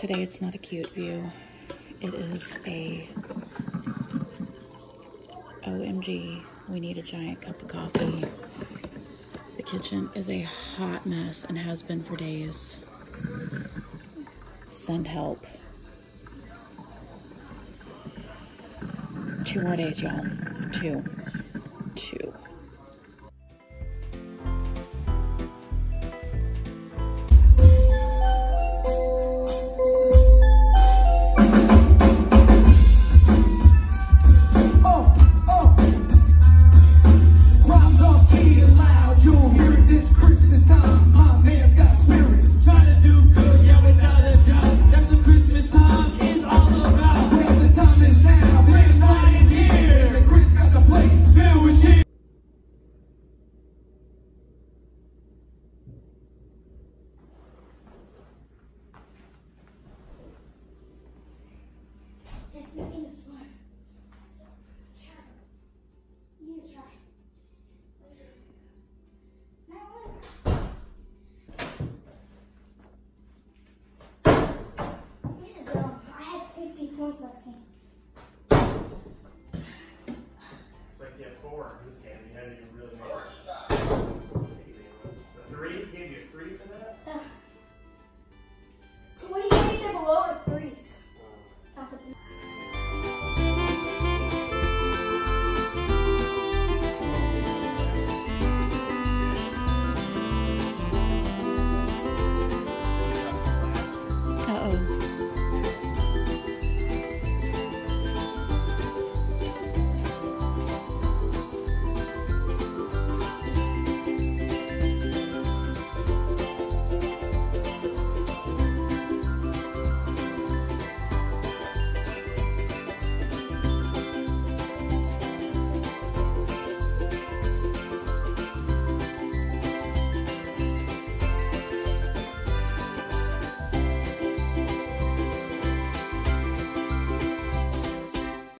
Today it's not a cute view. It is a OMG, we need a giant cup of coffee. The kitchen is a hot mess and has been for days. Send help. Two more days, y'all. Two. this. You had to really well. The three gave you three